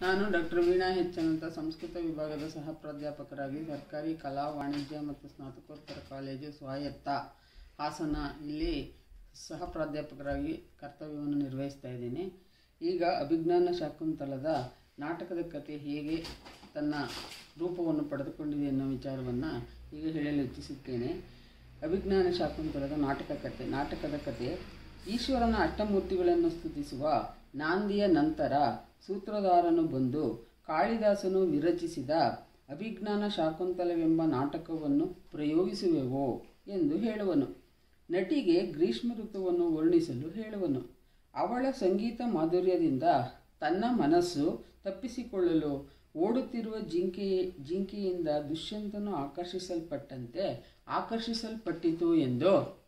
ನಾನು ಡಾಕ್ಟರ್ ವೀಣಾ ಹೆಚ್ಚನಂತ ಸಂಸ್ಕೃತ ವಿಭಾಗದ ಸಹ ಪ್ರಾಧ್ಯಾಪಕರಾಗಿ ಸರ್ಕಾರಿ ಕಲಾ, ವಾಣಿಜ್ಯ ಮತ್ತು ಸ್ನಾತಕೋತ್ತರ ಕಾಲೇಜು ಸ್ವಾಯತ್ತ ಹಾಸನ ಇಲ್ಲಿ ಸಹ ಪ್ರಾಧ್ಯಾಪಕರಾಗಿ ಕರ್ತವ್ಯವನ್ನು ನಿರ್ವಹಿಸ್ತಾ ಇದ್ದೀನಿ. ಈಗ ಅಭಿಜ್ಞಾನ ಶಾಕುಂತಲದ ನಾಟಕದ ಕಥೆ ಹೇಗೆ ತನ್ನ ರೂಪವನ್ನು ಪಡೆದುಕೊಂಡಿದೆ ಎನ್ನುವ ವಿಚಾರವನ್ನು ಈಗ ಹೇಳಲು ಇಚ್ಛಿಸುತ್ತೇನೆ. ಅಭಿಜ್ಞಾನ ಶಾಕುಂತಲದ ನಾಟಕ ಕಥೆ, ನಾಟಕದ ಕಥೆ. ಈಶ್ವರನ ಅಷ್ಟಮೂರ್ತಿಗಳನ್ನು ಸ್ತುತಿಸುವ ನಾಂದಿಯ ನಂತರ ಸೂತ್ರಧಾರನು ಬಂದು ಕಾಳಿದಾಸನು ವಿರಚಿಸಿದ ಅಭಿಜ್ಞಾನ ಶಾಕುಂತಲವೆಂಬ ನಾಟಕವನ್ನು ಪ್ರಯೋಗಿಸುವೆವು ಎಂದು ಹೇಳುವನು. ನಟಿಗೆ ಗ್ರೀಷ್ಮ ಋತುವನ್ನು ವರ್ಣಿಸಲು ಹೇಳುವನು. ಅವಳ ಸಂಗೀತ ಮಾಧುರ್ಯದಿಂದ ತನ್ನ ಮನಸ್ಸು ತಪ್ಪಿಸಿಕೊಳ್ಳಲು ಓಡುತ್ತಿರುವ ಜಿಂಕೆ, ಜಿಂಕೆಯಿಂದ ದುಷ್ಯಂತನು ಆಕರ್ಷಿಸಲ್ಪಟ್ಟಂತೆ ಆಕರ್ಷಿಸಲ್ಪಟ್ಟಿತು ಎಂದು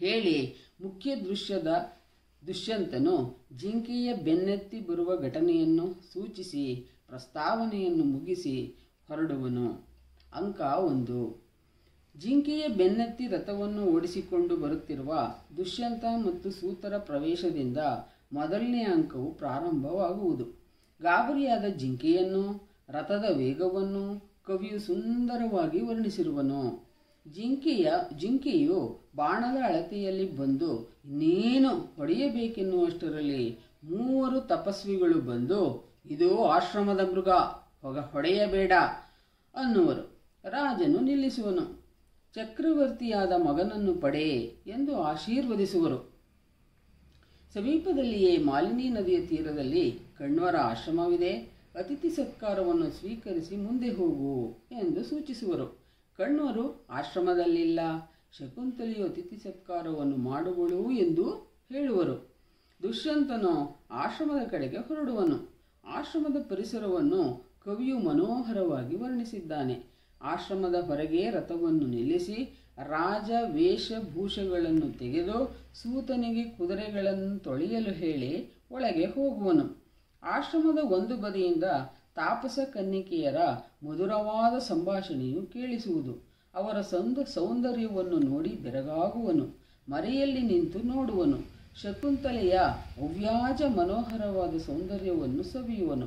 ಹೇಳಿ ಮುಖ್ಯ ದೃಶ್ಯದ ದುಷ್ಯಂತನು ಜಿಂಕೆಯ ಬೆನ್ನೆತ್ತಿ ಬರುವ ಘಟನೆಯನ್ನು ಸೂಚಿಸಿ, ಪ್ರಸ್ತಾವನೆಯನ್ನು ಮುಗಿಸಿ ಹೊರಡುವನು. ಅಂಕ ಒಂದು. ಜಿಂಕೆಯ ಬೆನ್ನೆತ್ತಿ ರಥವನ್ನು ಓಡಿಸಿಕೊಂಡು ಬರುತ್ತಿರುವ ದುಷ್ಯಂತ ಮತ್ತು ಸೂತರ ಪ್ರವೇಶದಿಂದ ಮೊದಲನೇ ಅಂಕವು ಪ್ರಾರಂಭವಾಗುವುದು. ಗಾಬರಿಯಾದ ಜಿಂಕೆಯನ್ನು, ರಥದ ವೇಗವನ್ನು, ಕವಿಯು ಸುಂದರವಾಗಿ ವರ್ಣಿಸಿರುವನು. ಜಿಂಕೆಯ, ಜಿಂಕೆಯು ಬಾಣದ ಅಳತೆಯಲ್ಲಿ ಬಂದು ಇನ್ನೇನು ಹೊಡೆಯಬೇಕೆನ್ನುವಷ್ಟರಲ್ಲಿ ಮೂವರು ತಪಸ್ವಿಗಳು ಬಂದು, ಇದು ಆಶ್ರಮದ ಮೃಗ, ಹೊಗ ಹೊಡೆಯಬೇಡ ಅನ್ನುವರು. ರಾಜನು ನಿಲ್ಲಿಸುವನು. ಚಕ್ರವರ್ತಿಯಾದ ಮಗನನ್ನು ಪಡೆ ಎಂದು ಆಶೀರ್ವದಿಸುವರು. ಸಮೀಪದಲ್ಲಿಯೇ ಮಾಲಿನಿ ನದಿಯ ತೀರದಲ್ಲಿ ಕಣ್ವರ ಆಶ್ರಮವಿದೆ. ಅತಿಥಿ ಸತ್ಕಾರವನ್ನು ಸ್ವೀಕರಿಸಿ ಮುಂದೆ ಹೋಗು ಎಂದು ಸೂಚಿಸುವರು. ಕಣ್ವರು ಆಶ್ರಮದಲ್ಲಿಲ್ಲ. ಶಕುಂತಲೆಯು ಅತಿಥಿ ಸತ್ಕಾರವನ್ನು ಮಾಡುವಳು ಎಂದು ಹೇಳುವರು. ದುಷ್ಯಂತನು ಆಶ್ರಮದ ಕಡೆಗೆ ಹೊರಡುವನು. ಆಶ್ರಮದ ಪರಿಸರವನ್ನು ಕವಿಯು ಮನೋಹರವಾಗಿ ವರ್ಣಿಸಿದ್ದಾನೆ. ಆಶ್ರಮದ ಹೊರಗೆ ರಥವನ್ನು ನಿಲ್ಲಿಸಿ ರಾಜ ವೇಷಭೂಷಗಳನ್ನು ತೆಗೆದು ಸೂತನಿಗೆ ಕುದುರೆಗಳನ್ನು ತೊಳೆಯಲು ಹೇಳಿ ಒಳಗೆ ಹೋಗುವನು. ಆಶ್ರಮದ ಒಂದು ಬದಿಯಿಂದ ತಾಪಸ ಕನ್ನಿಕೆಯರ ಮಧುರವಾದ ಸಂಭಾಷಣೆಯು ಕೇಳಿಸುವುದು. ಅವರ ಸಂದ ಸೌಂದರ್ಯವನ್ನು ನೋಡಿ ಬೆರಗಾಗುವನು. ಮರೆಯಲ್ಲಿ ನಿಂತು ನೋಡುವನು. ಶಕುಂತಲೆಯ ಅವ್ಯಾಜ ಮನೋಹರವಾದ ಸೌಂದರ್ಯವನ್ನು ಸವಿಯುವನು.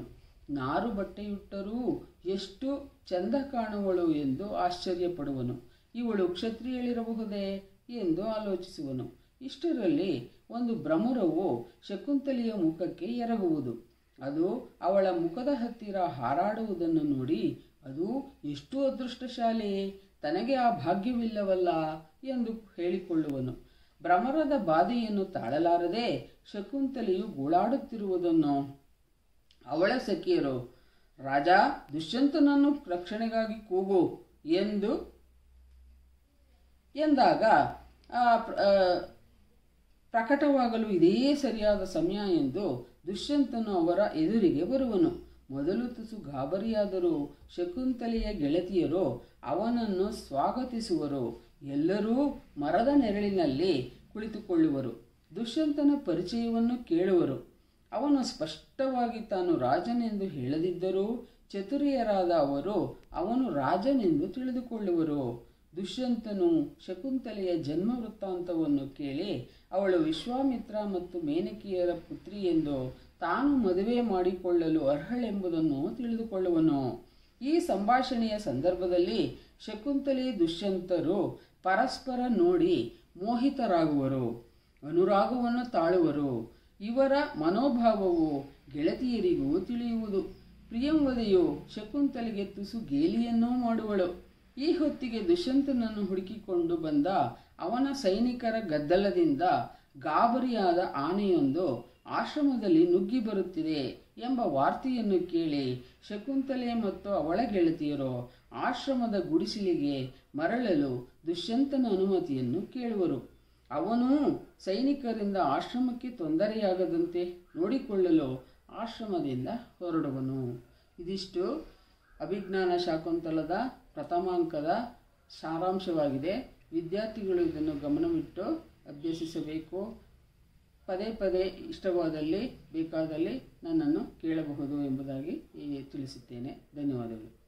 ನಾರು ಬಟ್ಟೆಯುಟ್ಟರೂ ಎಷ್ಟು ಚಂದ ಕಾಣುವಳು ಎಂದು ಆಶ್ಚರ್ಯಪಡುವನು. ಇವಳು ಕ್ಷತ್ರಿಯಳಿರಬಹುದೇ ಎಂದು ಆಲೋಚಿಸುವನು. ಇಷ್ಟರಲ್ಲಿ ಒಂದು ಭ್ರಮರವು ಶಕುಂತಲೆಯ ಮುಖಕ್ಕೆ ಎರಗುವುದು. ಅದು ಅವಳ ಮುಖದ ಹತ್ತಿರ ಹಾರಾಡುವುದನ್ನು ನೋಡಿ, ಅದು ಎಷ್ಟು ಅದೃಷ್ಟಶಾಲಿ, ತನಗೆ ಆ ಭಾಗ್ಯವಿಲ್ಲವಲ್ಲ ಎಂದು ಹೇಳಿಕೊಳ್ಳುವನು. ಭ್ರಮರದ ಬಾಧೆಯನ್ನು ತಾಳಲಾರದೆ ಶಕುಂತಲೆಯು ಗೋಳಾಡುತ್ತಿರುವುದನ್ನು ಅವಳ ಸಖಿಯರು, ರಾಜ, ದುಷ್ಯಂತನನ್ನು ರಕ್ಷಣೆಗಾಗಿ ಕೂಗು ಎಂದು ಎಂದಾಗ ಪ್ರಕಟವಾಗಲು ಇದೇ ಸರಿಯಾದ ಸಮಯ ಎಂದು ದುಷ್ಯಂತನು ಅವರ ಎದುರಿಗೆ ಬರುವನು. ಮೊದಲು ತುಸು ಗಾಬರಿಯಾದರೂ ಶಕುಂತಲೆಯ ಗೆಳತಿಯರು ಅವನನ್ನು ಸ್ವಾಗತಿಸುವರು. ಎಲ್ಲರೂ ಮರದ ನೆರಳಿನಲ್ಲಿ ಕುಳಿತುಕೊಳ್ಳುವರು. ದುಷ್ಯಂತನ ಪರಿಚಯವನ್ನು ಕೇಳುವರು. ಅವನು ಸ್ಪಷ್ಟವಾಗಿ ತಾನು ರಾಜನೆಂದು ಹೇಳದಿದ್ದರೂ ಚತುರಿಯರಾದ ಅವರು ಅವನು ರಾಜನೆಂದು ತಿಳಿದುಕೊಳ್ಳುವರು. ದುಷ್ಯಂತನು ಶಕುಂತಲೆಯ ಜನ್ಮ ವೃತ್ತಾಂತವನ್ನು ಕೇಳಿ, ಅವಳು ವಿಶ್ವಾಮಿತ್ರ ಮತ್ತು ಮೇನಕಿಯರ ಪುತ್ರಿ ಎಂದು ತಾನು ಮದುವೆ ಮಾಡಿಕೊಳ್ಳಲು ಅರ್ಹಳೆಂಬುದನ್ನು ತಿಳಿದುಕೊಳ್ಳುವನು. ಈ ಸಂಭಾಷಣೆಯ ಸಂದರ್ಭದಲ್ಲಿ ಶಕುಂತಲೆ ದುಷ್ಯಂತರು ಪರಸ್ಪರ ನೋಡಿ ಮೋಹಿತರಾಗುವರು, ಅನುರಾಗವನ್ನು ತಾಳುವರು. ಇವರ ಮನೋಭಾವವು ಗೆಳತಿಯರಿಗೂ ತಿಳಿಯುವುದು. ಪ್ರಿಯಂವದೆಯು ಶಕುಂತಲೆಗೆ ತುಸು ಗೇಲಿಯನ್ನೂ ಮಾಡುವಳು. ಈ ಹೊತ್ತಿಗೆ ದುಷ್ಯಂತನನ್ನು ಹುಡುಕಿಕೊಂಡು ಬಂದ ಅವನ ಸೈನಿಕರ ಗದ್ದಲದಿಂದ ಗಾಬರಿಯಾದ ಆನೆಯೊಂದು ಆಶ್ರಮದಲ್ಲಿ ನುಗ್ಗಿ ಬರುತ್ತಿದೆ ಎಂಬ ವಾರ್ತೆಯನ್ನು ಕೇಳಿ ಶಕುಂತಲೆ ಮತ್ತು ಅವಳ ಗೆಳತಿಯರು ಆಶ್ರಮದ ಗುಡಿಸಲಿಗೆ ಮರಳಲು ದುಷ್ಯಂತನ ಅನುಮತಿಯನ್ನು ಕೇಳುವರು. ಅವನು ಸೈನಿಕರಿಂದ ಆಶ್ರಮಕ್ಕೆ ತೊಂದರೆಯಾಗದಂತೆ ನೋಡಿಕೊಳ್ಳಲು ಆಶ್ರಮದಿಂದ ಹೊರಡುವನು. ಇದಿಷ್ಟು ಅಭಿಜ್ಞಾನ ಶಾಕುಂತಲದ ಪ್ರಥಮಾಂಕದ ಸಾರಾಂಶವಾಗಿದೆ. ವಿದ್ಯಾರ್ಥಿಗಳು ಇದನ್ನು ಗಮನವಿಟ್ಟು ಅಭ್ಯಸಿಸಬೇಕು. ಪದೇ ಪದೇ ಇಷ್ಟವಾದಲ್ಲಿ ಬೇಕಾದಲ್ಲಿ ನನ್ನನ್ನು ಕೇಳಬಹುದು ಎಂಬುದಾಗಿ ತಿಳಿಸುತ್ತೇನೆ. ಧನ್ಯವಾದಗಳು.